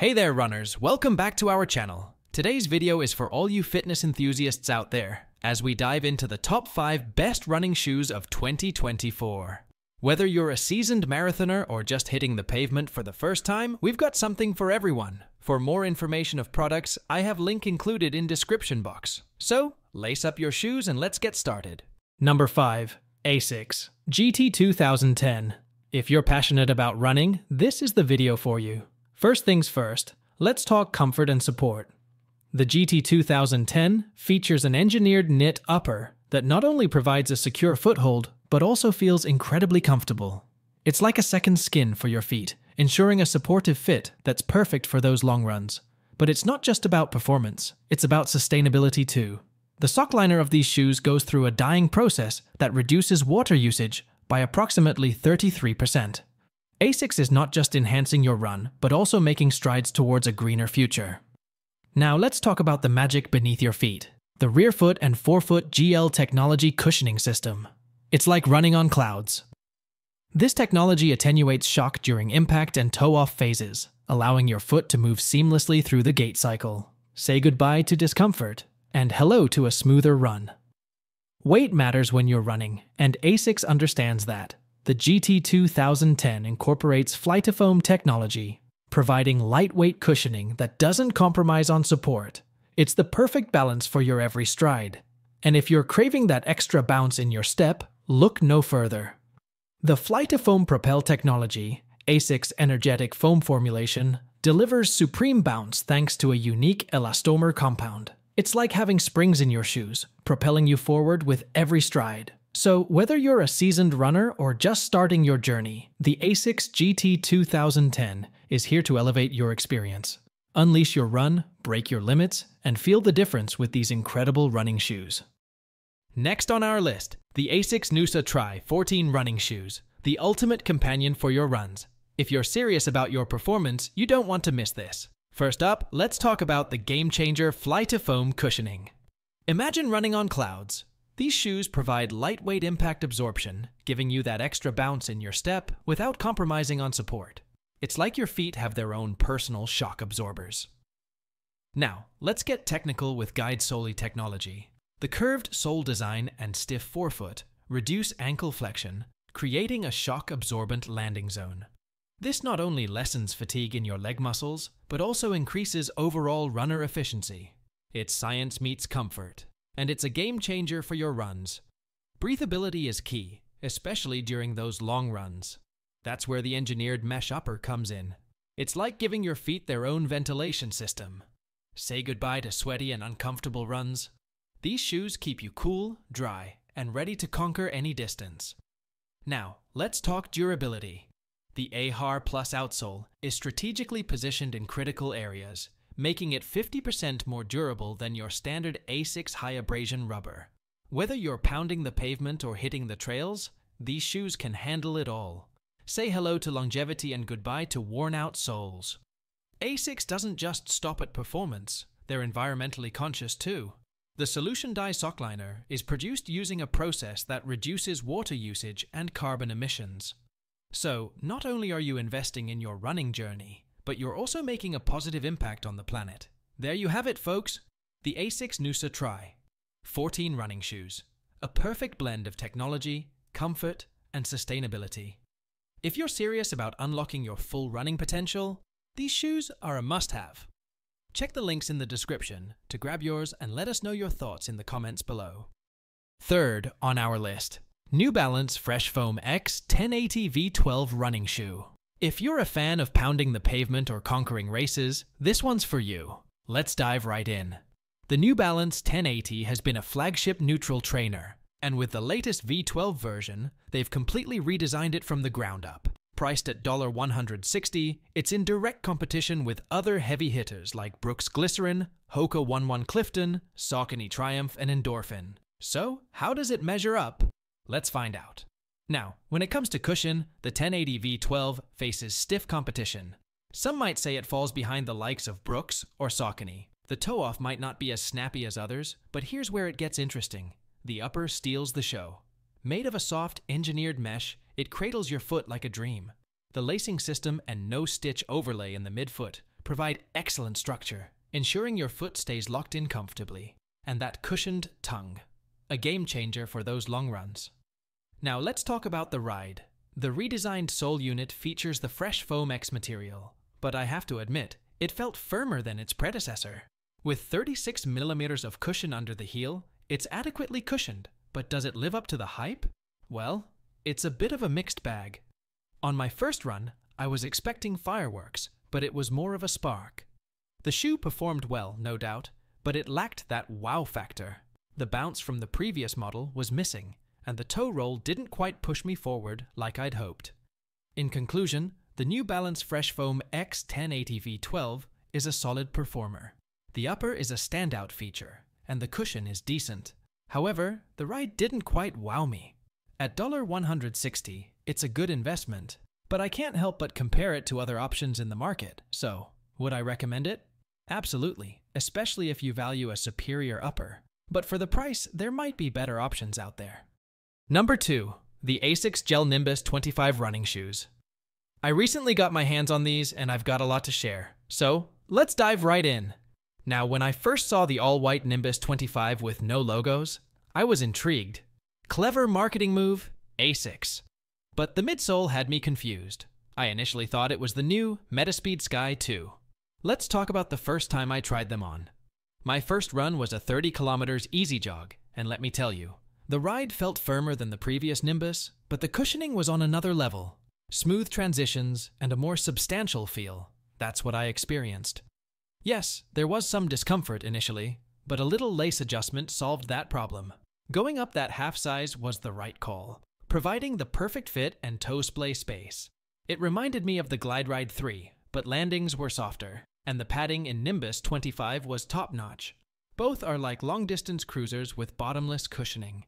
Hey there runners, welcome back to our channel. Today's video is for all you fitness enthusiasts out there, as we dive into the top 5 best running shoes of 2024. Whether you're a seasoned marathoner or just hitting the pavement for the first time, we've got something for everyone. For more information of products, I have link included in description box. So, lace up your shoes and let's get started. Number 5. ASICS GT 2010. If you're passionate about running, this is the video for you. First things first, let's talk comfort and support. The GT 2010 features an engineered knit upper that not only provides a secure foothold, but also feels incredibly comfortable. It's like a second skin for your feet, ensuring a supportive fit that's perfect for those long runs. But it's not just about performance, it's about sustainability too. The sock liner of these shoes goes through a dyeing process that reduces water usage by approximately 33%. ASICS is not just enhancing your run, but also making strides towards a greener future. Now let's talk about the magic beneath your feet the rear foot and forefoot GEL technology cushioning system. It's like running on clouds. This technology attenuates shock during impact and toe off phases, allowing your foot to move seamlessly through the gait cycle. Say goodbye to discomfort and hello to a smoother run. Weight matters when you're running, and ASICS understands that. The GT 2010 incorporates FlyteFoam technology, providing lightweight cushioning that doesn't compromise on support. It's the perfect balance for your every stride. And if you're craving that extra bounce in your step, look no further. The FlyteFoam Propel technology, ASICS energetic foam formulation, delivers supreme bounce thanks to a unique elastomer compound. It's like having springs in your shoes, propelling you forward with every stride. So, whether you're a seasoned runner or just starting your journey, the ASICS GT 2010 is here to elevate your experience. Unleash your run, break your limits, and feel the difference with these incredible running shoes. Next on our list, the ASICS Noosa Tri 14 running shoes, the ultimate companion for your runs. If you're serious about your performance, you don't want to miss this. First up, let's talk about the game changer fly to FlyteFoam cushioning. Imagine running on clouds, these shoes provide lightweight impact absorption, giving you that extra bounce in your step without compromising on support. It's like your feet have their own personal shock absorbers. Now, let's get technical with Guidesole technology. The curved sole design and stiff forefoot reduce ankle flexion, creating a shock absorbent landing zone. This not only lessens fatigue in your leg muscles, but also increases overall runner efficiency. It's science meets comfort, and it's a game changer for your runs. Breathability is key, especially during those long runs. That's where the engineered mesh upper comes in. It's like giving your feet their own ventilation system. Say goodbye to sweaty and uncomfortable runs. These shoes keep you cool, dry, and ready to conquer any distance. Now, let's talk durability. The AHAR Plus outsole is strategically positioned in critical areas, making it 50% more durable than your standard ASICS high abrasion rubber. Whether you're pounding the pavement or hitting the trails, these shoes can handle it all. Say hello to longevity and goodbye to worn out soles. ASICS doesn't just stop at performance, they're environmentally conscious too. The solution dye sock liner is produced using a process that reduces water usage and carbon emissions. So, not only are you investing in your running journey, but you're also making a positive impact on the planet. There you have it, folks. The ASICS Noosa Tri. 14 running shoes. A perfect blend of technology, comfort, and sustainability. If you're serious about unlocking your full running potential, these shoes are a must have. Check the links in the description to grab yours and let us know your thoughts in the comments below. Third on our list New Balance Fresh Foam X 1080 V12 running shoe. If you're a fan of pounding the pavement or conquering races, this one's for you. Let's dive right in. The New Balance 1080 has been a flagship neutral trainer, and with the latest V12 version, they've completely redesigned it from the ground up. Priced at 160, it's in direct competition with other heavy hitters like Brooks Glycerin, Hoka 11 Clifton, Saucony Triumph, and Endorphin. So, how does it measure up? Let's find out. Now, when it comes to cushion, the 1080 V12 faces stiff competition. Some might say it falls behind the likes of Brooks or Saucony. The toe-off might not be as snappy as others, but here's where it gets interesting. The upper steals the show. Made of a soft, engineered mesh, it cradles your foot like a dream. The lacing system and no-stitch overlay in the midfoot provide excellent structure, ensuring your foot stays locked in comfortably, and that cushioned tongue, a game changer for those long runs. Now let's talk about the ride. The redesigned sole unit features the Fresh Foam X material, but I have to admit, it felt firmer than its predecessor. With 36 millimeters of cushion under the heel, it's adequately cushioned, but does it live up to the hype? Well, it's a bit of a mixed bag. On my first run, I was expecting fireworks, but it was more of a spark. The shoe performed well, no doubt, but it lacked that wow factor. The bounce from the previous model was missing, and the toe roll didn't quite push me forward like I'd hoped. In conclusion, the New Balance Fresh Foam X1080 V12 is a solid performer. The upper is a standout feature, and the cushion is decent. However, the ride didn't quite wow me. At 160, it's a good investment, but I can't help but compare it to other options in the market, so would I recommend it? Absolutely, especially if you value a superior upper. But for the price, there might be better options out there. Number 2. The ASICS Gel Nimbus 25 running shoes. I recently got my hands on these and I've got a lot to share, so let's dive right in. Now, when I first saw the all-white Nimbus 25 with no logos, I was intrigued. Clever marketing move, ASICS. But the midsole had me confused. I initially thought it was the new Metaspeed Sky 2. Let's talk about the first time I tried them on. My first run was a 30 kilometers easy jog, and let me tell you, the ride felt firmer than the previous Nimbus, but the cushioning was on another level. Smooth transitions and a more substantial feel. That's what I experienced. Yes, there was some discomfort initially, but a little lace adjustment solved that problem. Going up that half size was the right call, providing the perfect fit and toe splay space. It reminded me of the Glide Ride 3, but landings were softer, and the padding in Nimbus 25 was top notch. Both are like long distance cruisers with bottomless cushioning.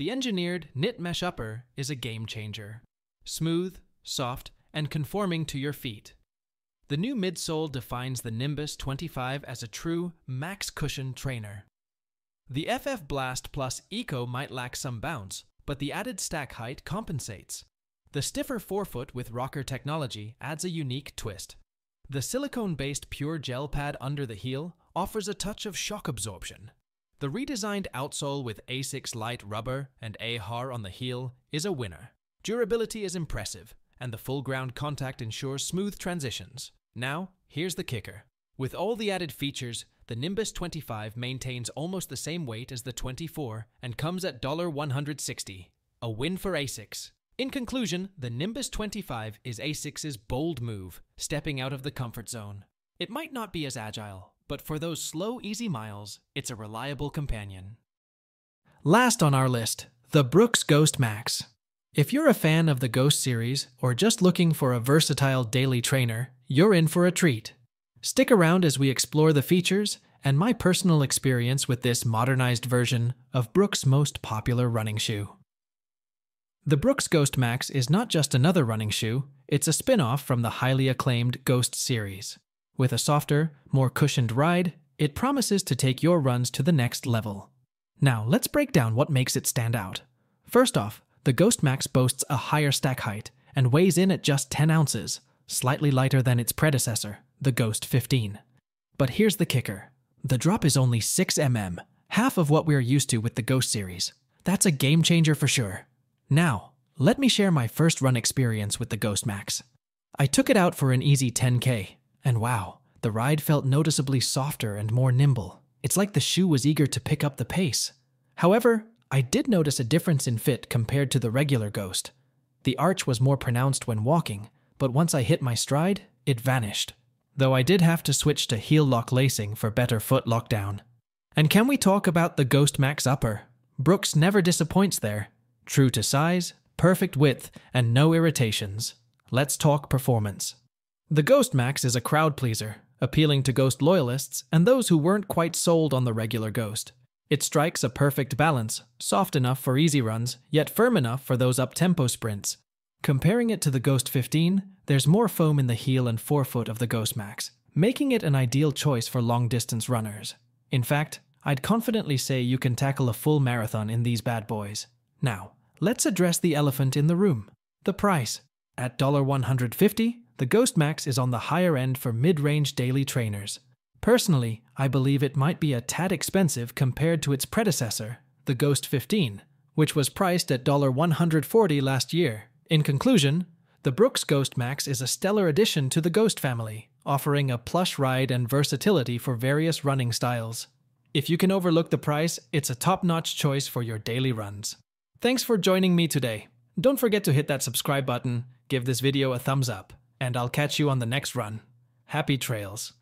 The engineered knit mesh upper is a game changer. Smooth, soft, and conforming to your feet. The new midsole defines the Nimbus 25 as a true max cushion trainer. The FF Blast Plus Eco might lack some bounce, but the added stack height compensates. The stiffer forefoot with rocker technology adds a unique twist. The silicone-based pure gel pad under the heel offers a touch of shock absorption. The redesigned outsole with ASICS light rubber and AHAR on the heel is a winner. Durability is impressive, and the full ground contact ensures smooth transitions. Now, here's the kicker. With all the added features, the Nimbus 25 maintains almost the same weight as the 24 and comes at 160. A win for ASICS. In conclusion, the Nimbus 25 is ASICS's bold move, stepping out of the comfort zone. It might not be as agile, but for those slow, easy miles, it's a reliable companion. Last on our list, the Brooks Ghost Max. If you're a fan of the Ghost series or just looking for a versatile daily trainer, you're in for a treat. Stick around as we explore the features and my personal experience with this modernized version of Brooks' most popular running shoe. The Brooks Ghost Max is not just another running shoe, it's a spin off from the highly acclaimed Ghost series. With a softer, more cushioned ride, it promises to take your runs to the next level. Now, let's break down what makes it stand out. First off, the Ghost Max boasts a higher stack height and weighs in at just 10 ounces, slightly lighter than its predecessor, the Ghost 15. But here's the kicker the drop is only 6 mm, half of what we're used to with the Ghost series. That's a game changer for sure. Now, let me share my first run experience with the Ghost Max. I took it out for an easy 10k, and wow, the ride felt noticeably softer and more nimble. It's like the shoe was eager to pick up the pace. However, I did notice a difference in fit compared to the regular Ghost. The arch was more pronounced when walking, but once I hit my stride, it vanished. Though I did have to switch to heel lock lacing for better foot lockdown. And can we talk about the Ghost Max upper? Brooks never disappoints there. True to size, perfect width, and no irritations. Let's talk performance. The Ghost Max is a crowd pleaser, appealing to Ghost loyalists and those who weren't quite sold on the regular Ghost. It strikes a perfect balance, soft enough for easy runs, yet firm enough for those up-tempo sprints. Comparing it to the Ghost 15, there's more foam in the heel and forefoot of the Ghost Max, making it an ideal choice for long-distance runners. In fact, I'd confidently say you can tackle a full marathon in these bad boys. Now, let's address the elephant in the room, the price. At $150, the Ghost Max is on the higher end for mid-range daily trainers. Personally, I believe it might be a tad expensive compared to its predecessor, the Ghost 15, which was priced at 140 last year. In conclusion, the Brooks Ghost Max is a stellar addition to the Ghost family, offering a plush ride and versatility for various running styles. If you can overlook the price, it's a top-notch choice for your daily runs. Thanks for joining me today. Don't forget to hit that subscribe button, give this video a thumbs up, and I'll catch you on the next run. Happy trails!